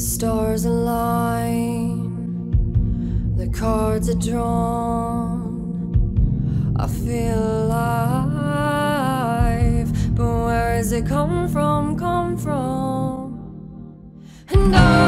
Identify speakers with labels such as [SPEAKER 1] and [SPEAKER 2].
[SPEAKER 1] stars align, the cards are drawn. I feel alive, but where does it come from? Come from? And I